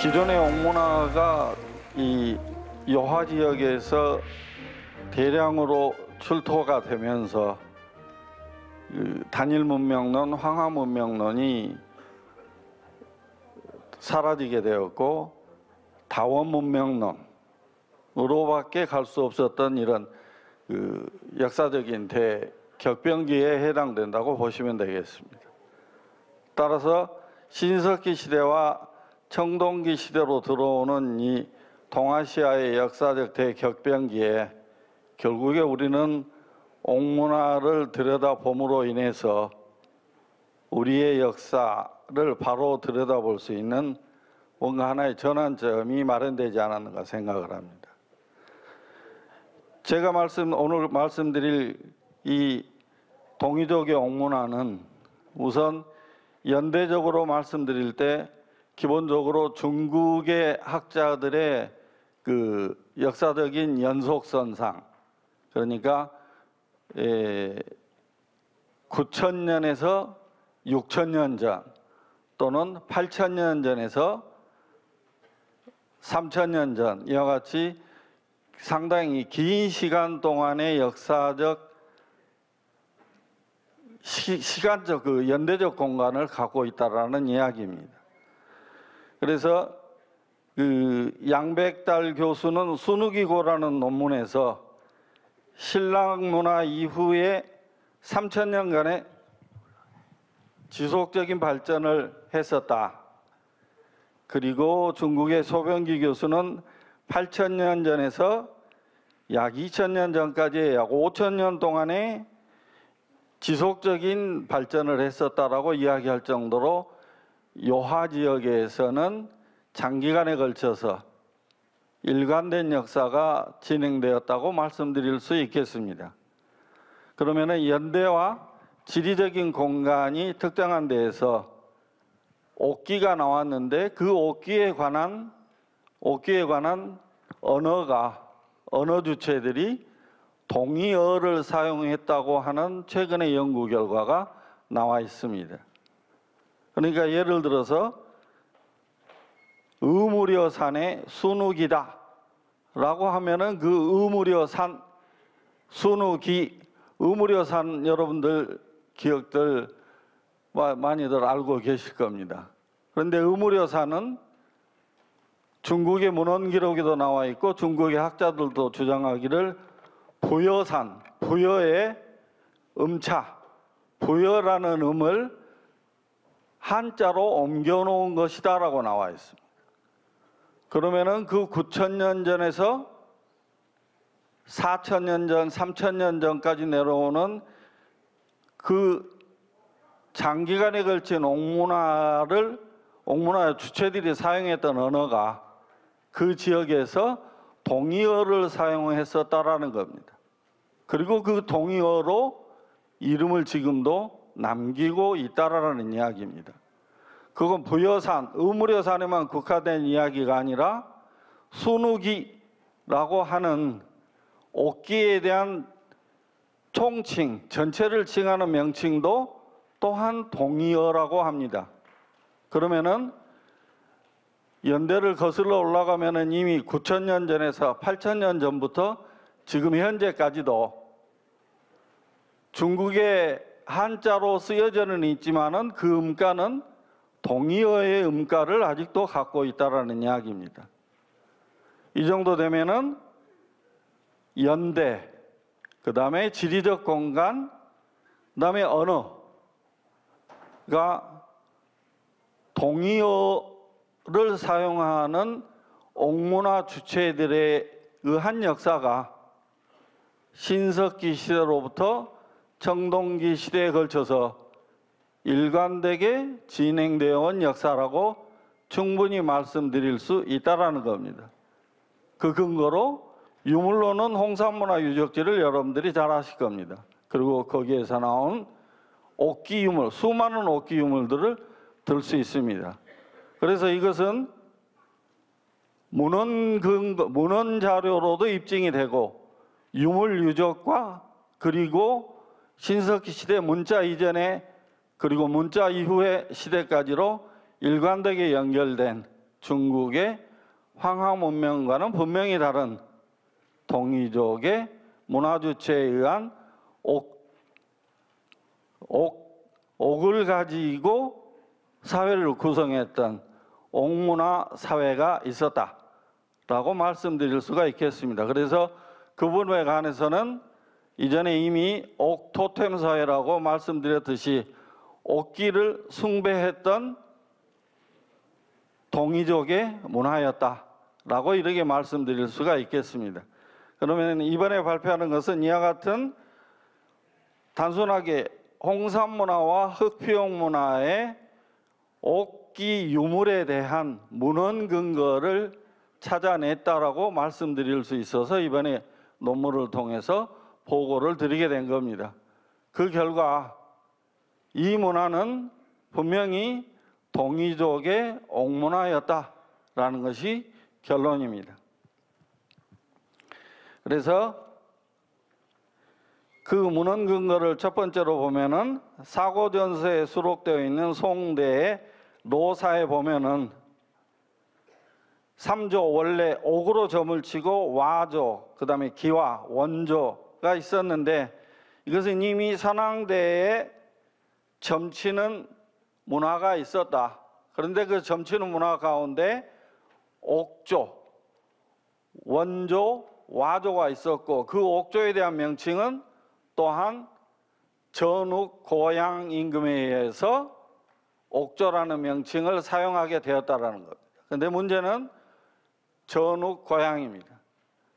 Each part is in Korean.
기존의 옥문화가 이 여화 지역에서 대량으로 출토가 되면서 그 단일 문명론, 황하 문명론이 사라지게 되었고 다원 문명론으로밖에 갈 수 없었던 이런 그 역사적인 대격변기에 해당된다고 보시면 되겠습니다. 따라서 신석기 시대와 청동기 시대로 들어오는 이 동아시아의 역사적 대격변기에 결국에 우리는 옥문화를 들여다봄으로 인해서 우리의 역사를 바로 들여다볼 수 있는 뭔가 하나의 전환점이 마련되지 않았는가 생각을 합니다. 제가 말씀 오늘 말씀드릴 이 동이족의 옥문화는 우선 연대적으로 말씀드릴 때 기본적으로 중국의 학자들의 그 역사적인 연속선상 그러니까 에, 9천년에서 6천년 전 또는 8천년 전에서 3천년 전 이와 같이 상당히 긴 시간 동안의 역사적 시, 간적그 연대적 공간을 갖고 있다라는 이야기입니다. 그래서 그 양백달 교수는 순우기고라는 논문에서 신랑 문화 이후에 3천년간의 지속적인 발전을 했었다. 그리고 중국의 소병기 교수는 8천년 전에서 약 2천년 전까지 약 5천년 동안의 지속적인 발전을 했었다라고 이야기할 정도로 요하 지역에서는 장기간에 걸쳐서 일관된 역사가 진행되었다고 말씀드릴 수 있겠습니다. 그러면 연대와 지리적인 공간이 특정한 데에서 옥기가 나왔는데 그 옥기에 관한 옥기에 관한 언어가 언어 주체들이 동의어를 사용했다고 하는 최근의 연구 결과가 나와 있습니다. 그러니까 예를 들어서 의무려산의 순우기다 라고 하면은 그 의무려산 순우기 의무려산 여러분들 기억들 많이들 알고 계실 겁니다. 그런데 의무려산은 중국의 문헌 기록에도 나와 있고 중국의 학자들도 주장하기를 부여산, 부여의 음차, 부여라는 음을 한자로 옮겨 놓은 것이다라고 나와 있습니다. 그러면은 그 9천년 전에서 4천년 전, 3천년 전까지 내려오는 그 장기간에 걸친 옥문화를 옥문화 주체들이 사용했던 언어가 그 지역에서 동의어를 사용했었다라는 겁니다. 그리고 그 동의어로 이름을 지금도 남기고 있다라는 이야기입니다. 그건 부여산, 의무려산에만 국화된 이야기가 아니라 순우기라고 하는 옥기에 대한 총칭, 전체를 칭하는 명칭도 또한 동의어라고 합니다. 그러면은 연대를 거슬러 올라가면은 이미 9천년 전에서 8천년 전부터 지금 현재까지도 중국의 한자로 쓰여져는 있지만은 그 음가는 동의어의 음가를 아직도 갖고 있다라는 이야기입니다. 이 정도 되면은 연대, 그 다음에 지리적 공간, 그 다음에 언어가 동의어를 사용하는 옥문화 주체들의 의한 역사가 신석기 시대로부터 청동기 시대에 걸쳐서 일관되게 진행되어 온 역사라고 충분히 말씀드릴 수 있다라는 겁니다. 그 근거로 유물로는 홍산문화 유적지를 여러분들이 잘 아실 겁니다. 그리고 거기에서 나온 옥기 유물, 수많은 옥기 유물들을 들 수 있습니다. 그래서 이것은 문헌 근거, 문헌 자료로도 입증이 되고 유물 유적과 그리고 신석기 시대 문자 이전에 그리고 문자 이후의 시대까지로 일관되게 연결된 중국의 황하 문명과는 분명히 다른 동이족의 문화 주체에 의한 옥, 옥, 옥을 가지고 사회를 구성했던 옥문화 사회가 있었다라고 말씀드릴 수가 있겠습니다. 그래서 그 부분에 관해서는 이전에 이미 옥 토템 사회라고 말씀드렸듯이 옥기를 숭배했던 동이족의 문화였다라고 이렇게 말씀드릴 수가 있겠습니다. 그러면 이번에 발표하는 것은 이와 같은 단순하게 홍산 문화와 흑피용 문화의 옥기 유물에 대한 문헌 근거를 찾아냈다라고 말씀드릴 수 있어서 이번에 논문을 통해서 보고를 드리게 된 겁니다. 그 결과 이 문화는 분명히 동이족의 옥문화였다라는 것이 결론입니다. 그래서 그 문헌 근거를 첫 번째로 보면은 사고전서에 수록되어 있는 송대의 노사에 보면은 삼조 원래 옥으로 점을 치고 와조 그다음에 기와 원조 가 있었는데 이것은 이미 선왕대에 점치는 문화가 있었다. 그런데 그 점치는 문화 가운데 옥조, 원조, 와조가 있었고 그 옥조에 대한 명칭은 또한 전욱 고향 임금에 의해서 옥조라는 명칭을 사용하게 되었다라는 겁니다. 근데 문제는 전욱 고향입니다.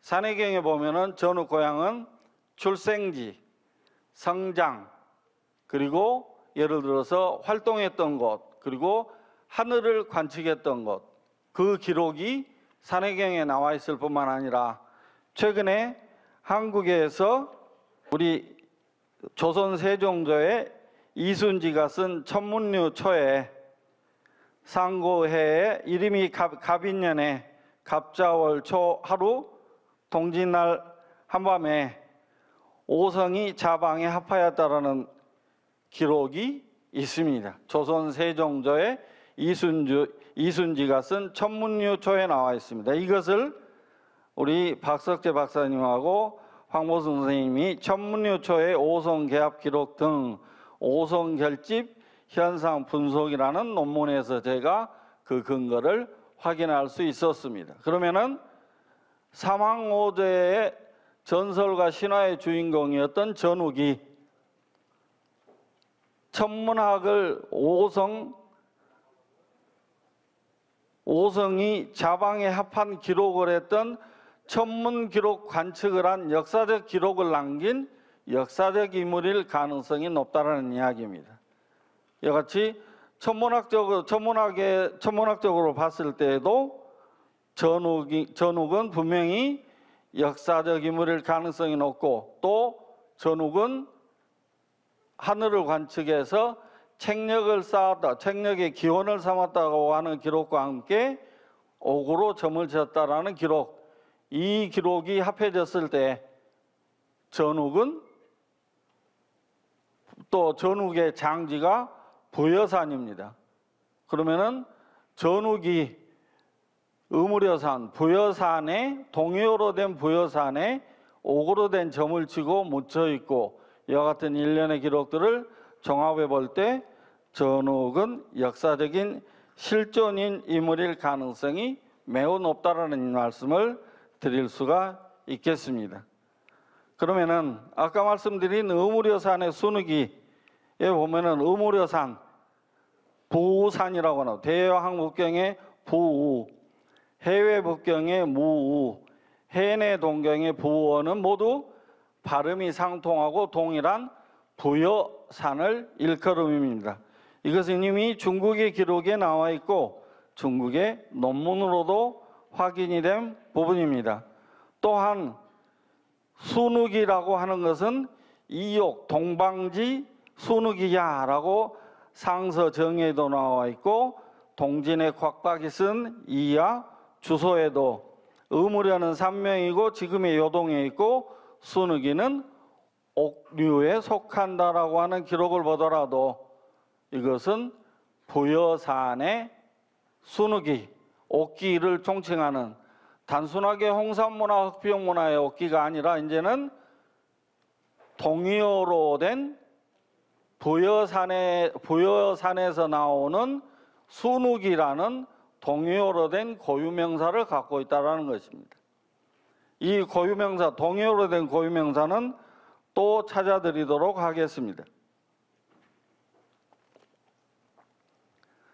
산해경에 보면은 전욱 고향은 출생지, 성장, 그리고 예를 들어서 활동했던 곳, 그리고 하늘을 관측했던 곳, 그 기록이 산해경에 나와 있을 뿐만 아니라 최근에 한국에서 우리 조선 세종조의 이순지가 쓴 천문류 초에 상고해에 이름이 갑, 갑인년에 갑자월 초 하루 동짓날 한밤에 오성이 자방에 합하였다라는 기록이 있습니다. 조선 세종조의 이순주, 이순지가 쓴 천문류초에 나와 있습니다. 이것을 우리 박석재 박사님하고 황보승 선생님이 천문류초의 오성 계합 기록 등 오성 결집 현상 분석이라는 논문에서 제가 그 근거를 확인할 수 있었습니다. 그러면은 사망오제의 전설과 신화의 주인공이었던 전욱이 천문학을 오성 오성이 자방에 합한 기록을 했던 천문 기록 관측을 한 역사적 기록을 남긴 역사적 인물일 가능성이 높다는 이야기입니다. 이와 같이 천문학적으로 천문학의 천문학적으로 봤을 때에도 전욱이 전욱은 분명히 역사적 인물일 가능성이 높고 또 전욱은 하늘을 관측해서 책력을 쌓았다, 책력의 기원을 삼았다고 하는 기록과 함께 옥으로 점을 지었다라는 기록, 이 기록이 합해졌을 때 전욱은 또 전욱의 장지가 부여산입니다. 그러면은 전욱이 의무려산, 부여산에 동요로 된 부여산에 옥으로 된 점을 치고 묻혀 있고 이와 같은 일련의 기록들을 종합해 볼 때 전욱은 역사적인 실존인 인물일 가능성이 매우 높다라는 말씀을 드릴 수가 있겠습니다. 그러면은 아까 말씀드린 의무려산의 순우기에 보면은 의무려산 부우산이라고 하나 대여항 북경의 부우, 해외 북경의 무우, 해내 동경의 부어는 모두 발음이 상통하고 동일한 부여산을 일컬음입니다. 이것은 이미 중국의 기록에 나와 있고 중국의 논문으로도 확인이 된 부분입니다. 또한 순욱이라고 하는 것은 이욕 동방지 순욱이야라고 상서 정에도 나와 있고 동진의 곽박이 쓴 이야 주소에도 의무려는 산명이고 지금의 요동에 있고 순욱이는 옥류에 속한다라고 하는 기록을 보더라도 이것은 부여산의 순욱이 옥기를 총칭하는 단순하게 홍산문화, 흑비용문화의 옥기가 아니라 이제는 동의어로 된 부여산에 부여산에서 나오는 순욱이라는 동의어로 된 고유명사를 갖고 있다라는 것입니다. 이 고유명사 동의어로 된 고유명사는 또 찾아드리도록 하겠습니다.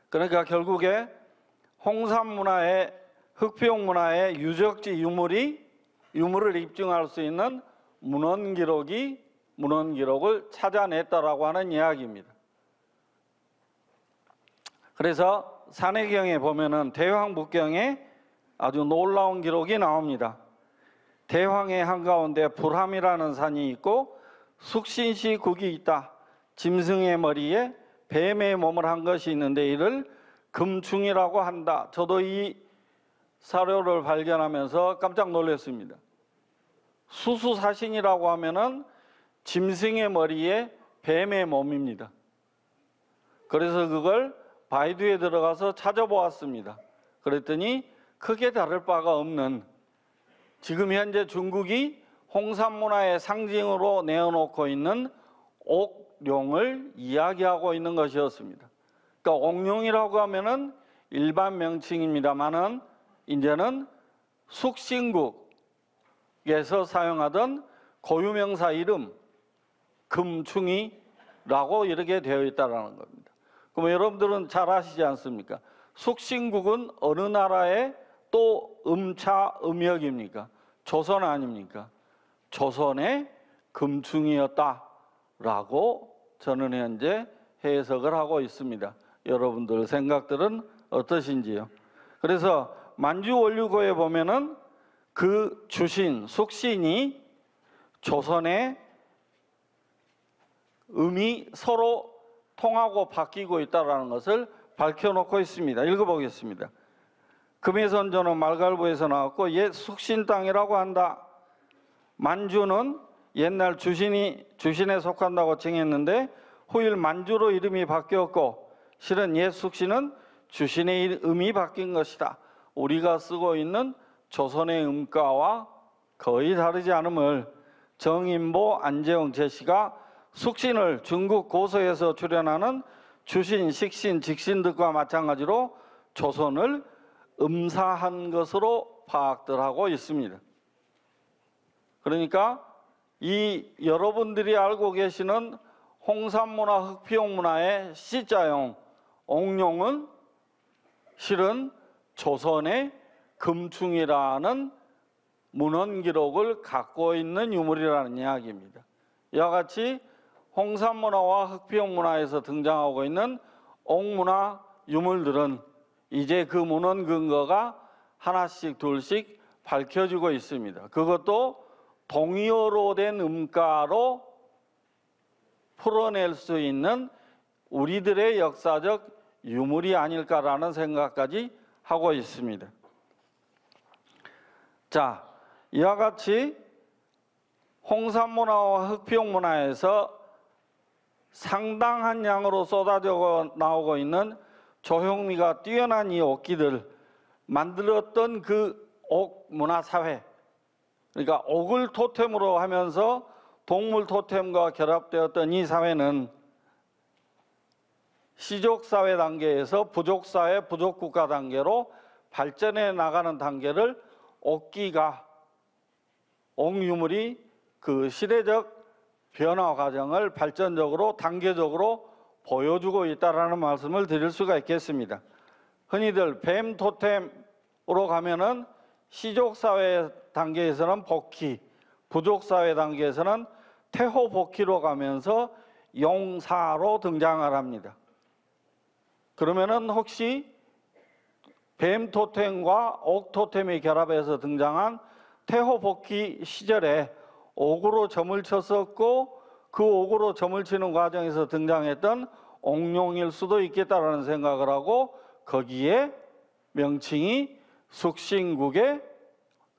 그러니까 결국에 홍산 문화의 흑비용 문화의 유적지 유물이 유물을 입증할 수 있는 문헌 기록이 문헌 기록을 찾아냈다라고 하는 이야기입니다. 그래서 산해경에 보면은 대황북경에 아주 놀라운 기록이 나옵니다. 대황의 한가운데 불함이라는 산이 있고 숙신시 국이 있다. 짐승의 머리에 뱀의 몸을 한 것이 있는데 이를 금충이라고 한다. 저도 이 사료를 발견하면서 깜짝 놀랐습니다. 수수사신이라고 하면은 짐승의 머리에 뱀의 몸입니다. 그래서 그걸 바이두에 들어가서 찾아보았습니다. 그랬더니 크게 다를 바가 없는 지금 현재 중국이 홍산 문화의 상징으로 내어놓고 있는 옥룡을 이야기하고 있는 것이었습니다. 그러니까 옥룡이라고 하면은 일반 명칭입니다만은 이제는 숙신국에서 사용하던 고유명사 이름 금충이라고 이렇게 되어 있다라는 겁니다. 그럼 여러분들은 잘 아시지 않습니까? 숙신국은 어느 나라의 또 음차 음역입니까? 조선 아닙니까? 조선의 금충이었다라고 저는 현재 해석을 하고 있습니다. 여러분들 생각들은 어떠신지요? 그래서 만주원류고에 보면은 그 주신 숙신이 조선의 음이 서로 통하고 바뀌고 있다는 것을 밝혀놓고 있습니다. 읽어보겠습니다. 금해선조는 말갈부에서 나왔고 옛 숙신 땅이라고 한다. 만주는 옛날 주신이 주신에 속한다고 칭했는데 후일 만주로 이름이 바뀌었고 실은 옛 숙신은 주신의 음이 바뀐 것이다. 우리가 쓰고 있는 조선의 음가와 거의 다르지 않음을 정인보 안재영 제시가 숙신을 중국 고서에서 출연하는 주신, 식신, 직신 등과 마찬가지로 조선을 음사한 것으로 파악들 하고 있습니다. 그러니까 이 여러분들이 알고 계시는 홍산문화, 흑피용문화의 C자용 옥룡은 실은 조선의 금충이라는 문헌 기록을 갖고 있는 유물이라는 이야기입니다. 이와 같이 홍산 문화와 흑피용문화에서 등장하고 있는 옥문화 유물들은 이제 그 문헌 근거가 하나씩 둘씩 밝혀지고 있습니다. 그것도 동의어로 된 음가로 풀어낼 수 있는 우리들의 역사적 유물이 아닐까라는 생각까지 하고 있습니다. 자, 이와 같이 홍산문화와 흑피용문화에서 상당한 양으로 쏟아져 나오고 있는 조형미가 뛰어난 이 옥기들 만들었던 그 옥 문화 사회 그러니까 옥을 토템으로 하면서 동물 토템과 결합되었던 이 사회는 시족 사회 단계에서 부족 사회, 부족 국가 단계로 발전해 나가는 단계를 옥기가 옥유물이 그 시대적 변화 과정을 발전적으로 단계적으로 보여주고 있다라는 말씀을 드릴 수가 있겠습니다. 흔히들 뱀 토템으로 가면은 시족 사회 단계에서는 복희, 부족 사회 단계에서는 태호 복희로 가면서 용사로 등장을 합니다. 그러면은 혹시 뱀 토템과 옥 토템이 결합해서 등장한 태호 복희 시절에 옥으로 점을 쳤었고 그 옥으로 점을 치는 과정에서 등장했던 옥룡일 수도 있겠다라는 생각을 하고 거기에 명칭이 숙신국의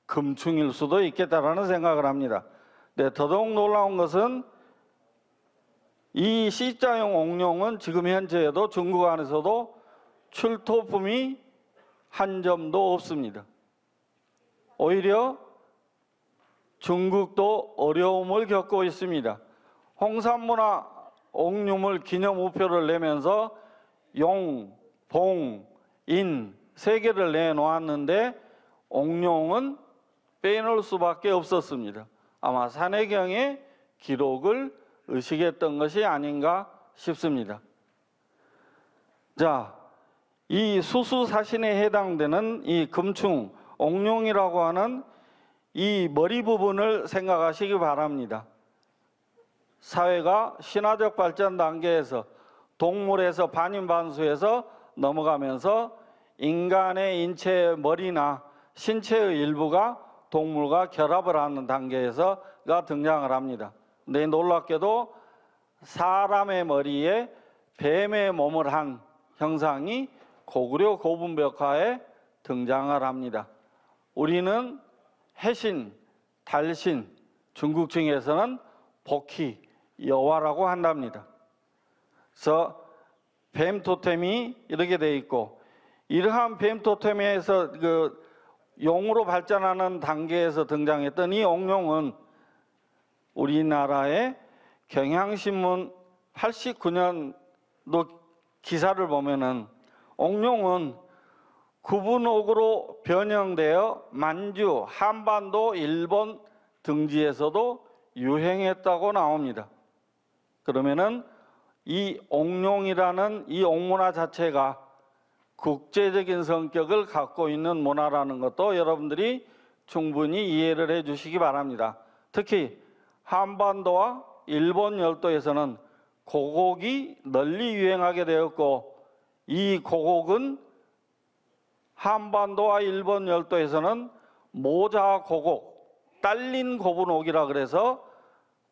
금충일 수도 있겠다라는 생각을 합니다. 네, 더더욱 놀라운 것은 이 C자형 옥룡은 지금 현재에도 중국 안에서도 출토품이 한 점도 없습니다. 오히려 중국도 어려움을 겪고 있습니다. 홍산문화 옥류물 기념 우표를 내면서 용, 봉, 인 세 개를 내놓았는데 옥룡은 빼놓을 수밖에 없었습니다. 아마 산해경의 기록을 의식했던 것이 아닌가 싶습니다. 자, 이 수수사신에 해당되는 이 금충, 옥룡이라고 하는 이 머리 부분을 생각하시기 바랍니다. 사회가 신화적 발전 단계에서 동물에서 반인반수에서 넘어가면서 인간의 인체의 머리나 신체의 일부가 동물과 결합을 하는 단계에서가 등장을 합니다. 근데 놀랍게도 사람의 머리에 뱀의 몸을 한 형상이 고구려 고분벽화에 등장을 합니다. 우리는 해신, 달신, 중국 중에서는 복희, 여화라고 한답니다. 그래서 뱀 토템이 이렇게 돼 있고 이러한 뱀 토템에서 그 용으로 발전하는 단계에서 등장했던 이 옥룡은 우리나라의 경향신문 89년도 기사를 보면은 옥룡은 구분옥으로 변형되어 만주, 한반도, 일본 등지에서도 유행했다고 나옵니다. 그러면은 이 옥룡이라는 이 옥문화 자체가 국제적인 성격을 갖고 있는 문화라는 것도 여러분들이 충분히 이해를 해 주시기 바랍니다. 특히 한반도와 일본 열도에서는 고곡이 널리 유행하게 되었고 이 고곡은 한반도와 일본 열도에서는 모자 고곡, 딸린 고분옥이라 그래서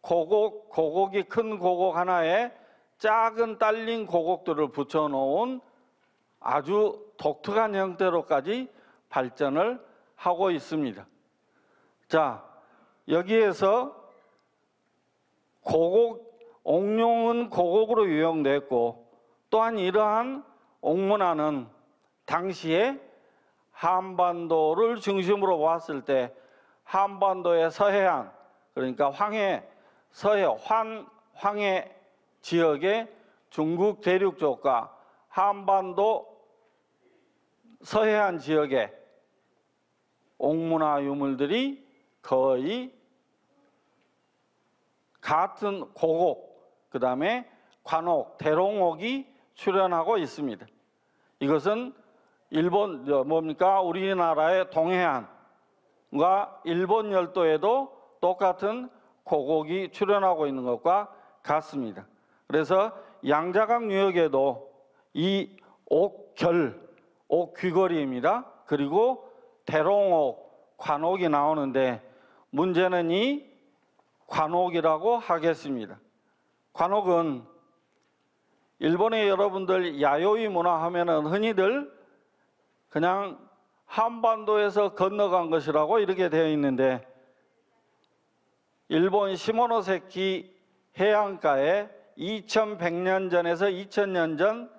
고곡, 고곡이 큰 고곡 하나에 작은 딸린 고곡들을 붙여놓은 아주 독특한 형태로까지 발전을 하고 있습니다. 자, 여기에서 고곡, 옥룡은 고곡으로 유형됐고 또한 이러한 옥문화는 당시에 한반도를 중심으로 봤을 때 한반도의 서해안 그러니까 황해 서해 환 황해 지역의 중국 대륙 쪽과 한반도 서해안 지역의 옥문화 유물들이 거의 같은 고곡, 그 다음에 관옥, 대롱옥이 출현하고 있습니다. 이것은 일본 뭡니까 우리나라의 동해안과 일본 열도에도 똑같은 고곡이 출현하고 있는 것과 같습니다. 그래서 양자강 유역에도 이 옥결, 옥귀거리입니다. 그리고 대롱옥, 관옥이 나오는데 문제는 이 관옥이라고 하겠습니다. 관옥은 일본의 여러분들 야요이 문화 하면은 흔히들 그냥 한반도에서 건너간 것이라고 이렇게 되어 있는데 일본 시모노세키 해안가에 2100년 전에서 2000년 전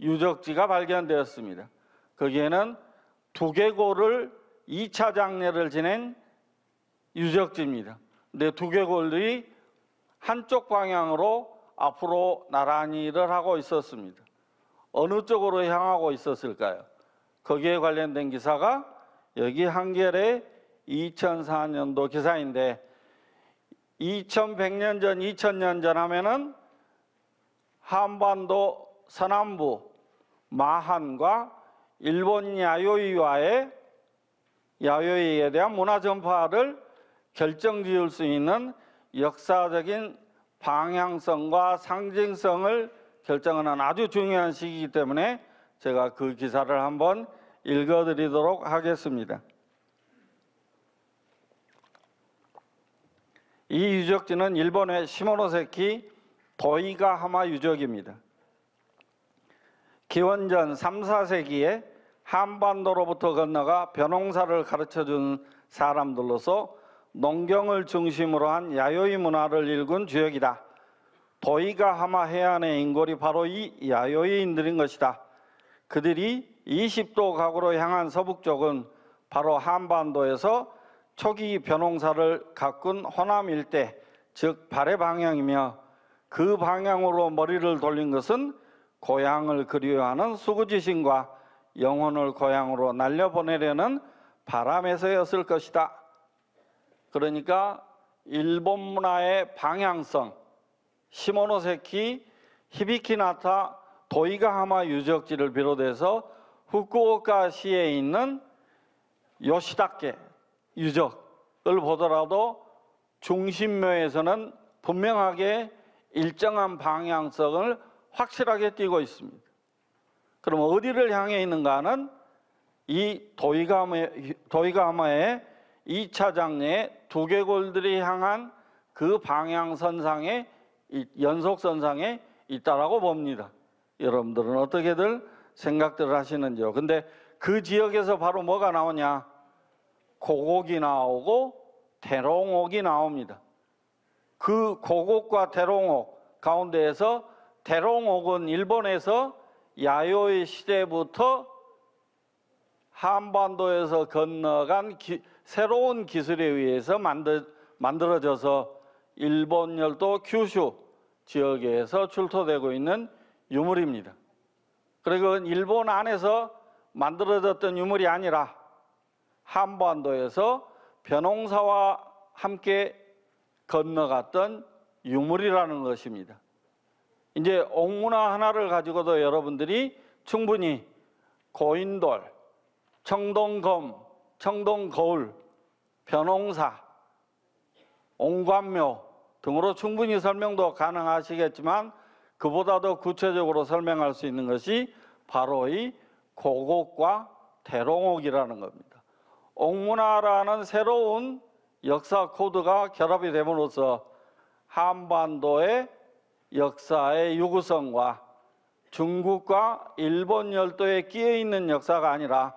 유적지가 발견되었습니다. 거기에는 두개골을 2차 장례를 지낸 유적지입니다. 근데 두개골들이 한쪽 방향으로 앞으로 나란히 일을 하고 있었습니다. 어느 쪽으로 향하고 있었을까요? 거기에 관련된 기사가 여기 한겨레 2004년도 기사인데 2100년 전, 2000년 전 하면은 한반도 서남부 마한과 일본 야요이와의 야요이에 대한 문화 전파를 결정 지을 수 있는 역사적인 방향성과 상징성을 결정하는 아주 중요한 시기이기 때문에 제가 그 기사를 한번 읽어드리도록 하겠습니다. 이 유적지는 일본의 시모노세키 도이가 하마 유적입니다. 기원전 3, 4세기에 한반도로부터 건너가 벼농사를 가르쳐 준 사람들로서 농경을 중심으로 한 야요이 문화를 일군 지역이다. 도이가 하마 해안의 인골이 바로 이 야요이인들인 것이다. 그들이 20도 각으로 향한 서북 쪽은 바로 한반도에서 초기 변홍사를 가꾼 호남 일대, 즉 발해 방향이며 그 방향으로 머리를 돌린 것은 고향을 그리워하는 수구지신과 영혼을 고향으로 날려보내려는 바람에서였을 것이다. 그러니까 일본 문화의 방향성, 시모노세키, 히비키나타, 도이가하마 유적지를 비롯해서 후쿠오카시에 있는 요시다케 유적을 보더라도 중심묘에서는 분명하게 일정한 방향성을 확실하게 띄고 있습니다. 그럼 어디를 향해 있는가는 이 도이가마, 도이가마의 2차 장내에 두개골들이 향한 그 방향선상에 이 연속선상에 있다라고 봅니다. 여러분들은 어떻게들 생각들을 하시는지요? 근데 그 지역에서 바로 뭐가 나오냐? 고곡이 나오고 대롱옥이 나옵니다. 그 고곡과 대롱옥 가운데에서 대롱옥은 일본에서 야요의 시대부터 한반도에서 건너간 기- 새로운 기술에 의해서 만들, 만들어져서 일본 열도 규슈 지역에서 출토되고 있는 유물입니다. 그리고 일본 안에서 만들어졌던 유물이 아니라 한반도에서 변홍사와 함께 건너갔던 유물이라는 것입니다. 이제 옥문화 하나를 가지고도 여러분들이 충분히 고인돌, 청동검, 청동거울, 변홍사, 옹관묘 등으로 충분히 설명도 가능하시겠지만 그보다 더 구체적으로 설명할 수 있는 것이 바로 이 고곡과 대롱옥이라는 겁니다. 옥문화라는 새로운 역사 코드가 결합이 됨으로써 한반도의 역사의 유구성과 중국과 일본 열도에 끼어 있는 역사가 아니라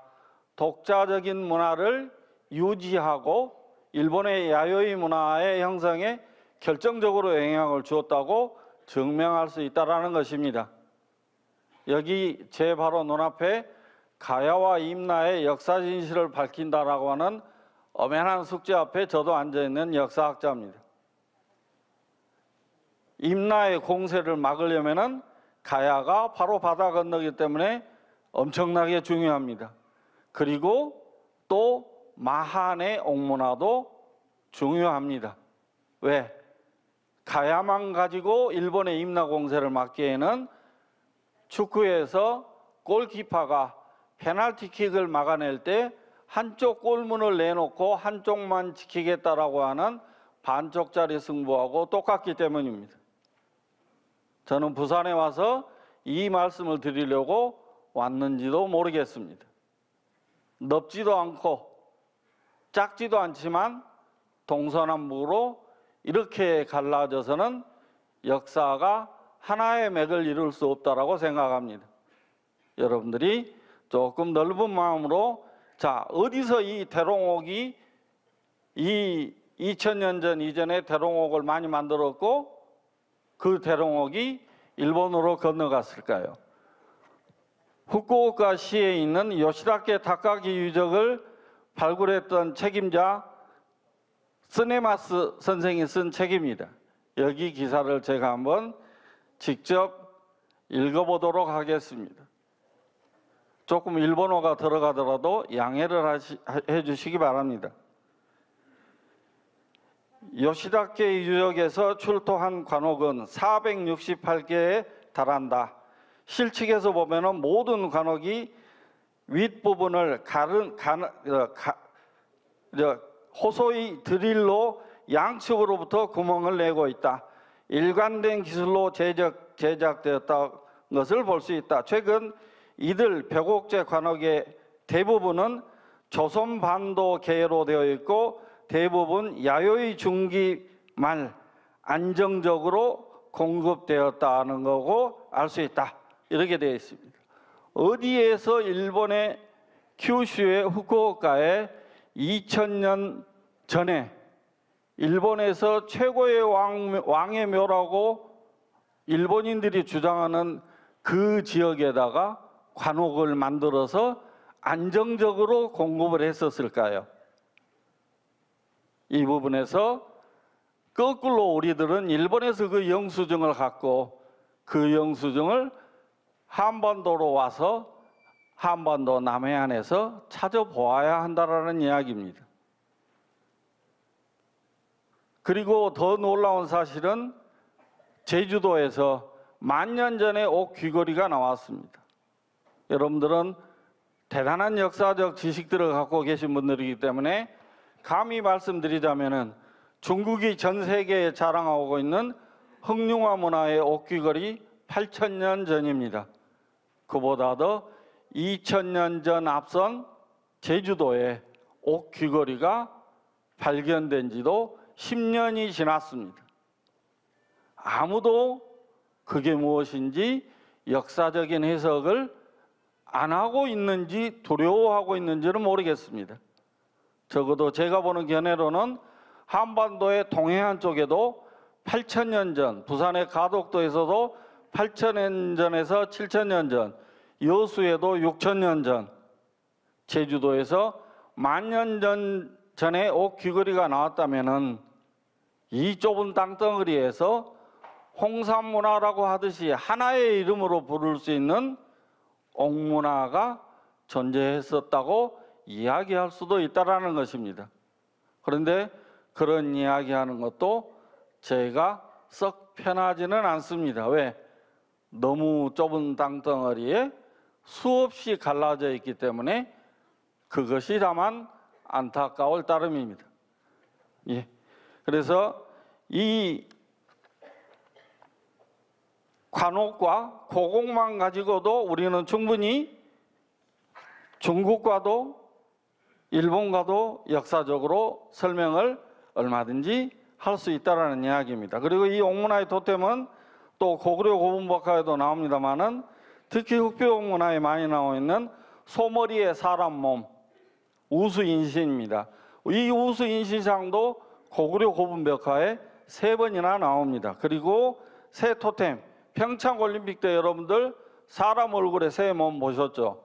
독자적인 문화를 유지하고 일본의 야요이 문화의 형성에 결정적으로 영향을 주었다고 증명할 수 있다라는 것입니다. 여기 제 바로 눈앞에 가야와 임나의 역사 진실을 밝힌다라고 하는 엄연한 숙제 앞에 저도 앉아 있는 역사학자입니다. 임나의 공세를 막으려면은 가야가 바로 바다 건너기 때문에 엄청나게 중요합니다. 그리고 또 마한의 옥문화도 중요합니다. 왜? 가야만 가지고 일본의 임나 공세를 막기에는 축구에서 골키퍼가 페널티킥을 막아낼 때 한쪽 골문을 내놓고 한쪽만 지키겠다라고 하는 반쪽짜리 승부하고 똑같기 때문입니다. 저는 부산에 와서 이 말씀을 드리려고 왔는지도 모르겠습니다. 넓지도 않고 작지도 않지만 동서남북으로 이렇게 갈라져서는 역사가 하나의 맥을 이룰 수 없다라고 생각합니다. 여러분들이 조금 넓은 마음으로 자 어디서 이 대롱옥이 이 2000년 전 이전에 대롱옥을 많이 만들었고 그 대롱옥이 일본으로 건너갔을까요? 후쿠오카시에 있는 요시다케 다카기 유적을 발굴했던 책임자 스네마스 선생이 쓴 책입니다. 여기 기사를 제가 한번 직접 읽어보도록 하겠습니다. 조금 일본어가 들어가더라도 양해를 하시, 해주시기 바랍니다. 요시다케 유적에서 출토한 관옥은 468개에 달한다. 실측에서 보면은 모든 관옥이 윗부분을 가른, 어, 가, 저, 호소의 드릴로 양측으로부터 구멍을 내고 있다. 일관된 기술로 제작, 제작되었다는 것을 볼 수 있다. 최근 이들 벽옥제 관옥의 대부분은 조선반도 계로 되어 있고 대부분 야요이 중기 말 안정적으로 공급되었다는 거고 알 수 있다. 이렇게 되어 있습니다. 어디에서 일본의 큐슈의 후쿠오카에 2000년 전에 일본에서 최고의 왕, 왕의 묘라고 일본인들이 주장하는 그 지역에다가 관옥을 만들어서 안정적으로 공급을 했었을까요? 이 부분에서 거꾸로 우리들은 일본에서 그 영수증을 갖고 그 영수증을 한반도로 와서 한반도 남해안에서 찾아보아야 한다라는 이야기입니다. 그리고 더 놀라운 사실은 제주도에서 만 년 전에 옥 귀걸이가 나왔습니다. 여러분들은 대단한 역사적 지식들을 갖고 계신 분들이기 때문에 감히 말씀드리자면은 중국이 전 세계에 자랑하고 있는 흑룡화 문화의 옥귀걸이 8천년 전입니다. 그보다도 2천년 전 앞선 제주도에 옥 귀걸이가 발견된 지도 10년이 지났습니다. 아무도 그게 무엇인지 역사적인 해석을 안 하고 있는지 두려워하고 있는지는 모르겠습니다. 적어도 제가 보는 견해로는 한반도의 동해안 쪽에도 8천년 전, 부산의 가덕도에서도 8천년 전에서 7천년 전, 여수에도 6천 년 전, 제주도에서 만 년 전 전에 옥 귀걸이가 나왔다면은 이 좁은 땅덩어리에서 홍산 문화라고 하듯이 하나의 이름으로 부를 수 있는 옥문화가 존재했었다고 이야기할 수도 있다라는 것입니다. 그런데 그런 이야기하는 것도 제가 썩 편하지는 않습니다. 왜? 너무 좁은 땅덩어리에 수없이 갈라져 있기 때문에 그것이 다만 안타까울 따름입니다. 예. 그래서 이 관옥과 고곡만 가지고도 우리는 충분히 중국과도 일본과도 역사적으로 설명을 얼마든지 할 수 있다라는 이야기입니다. 그리고 이 옥문화의 토템은 또 고구려 고분박하에도 나옵니다만은 특히 흑표 옥문화에 많이 나와 있는 소머리의 사람 몸 우수인신입니다. 이 우수인신상도 고구려 고분벽화에 세 번이나 나옵니다. 그리고 새 토템 평창 올림픽 때 여러분들 사람 얼굴에 새 몸 보셨죠?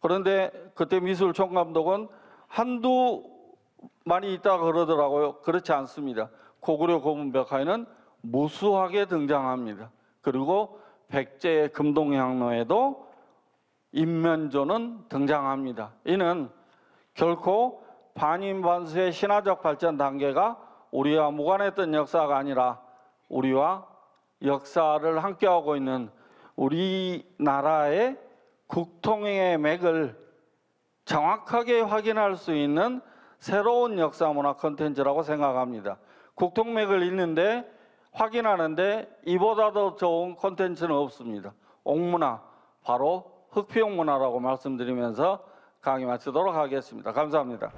그런데 그때 미술 총 감독은 한두 많이 있다 그러더라고요. 그렇지 않습니다. 고구려 고분벽화에는 무수하게 등장합니다. 그리고 백제의 금동향로에도 인면조는 등장합니다. 이는 결코 반인반수의 신화적 발전 단계가 우리와 무관했던 역사가 아니라 우리와 역사를 함께하고 있는 우리나라의 국통의 맥을 정확하게 확인할 수 있는 새로운 역사 문화 컨텐츠라고 생각합니다. 국통맥을 읽는데 확인하는데 이보다 더 좋은 컨텐츠는 없습니다. 옥문화, 바로 흑피옥문화라고 말씀드리면서 강의 마치도록 하겠습니다. 감사합니다.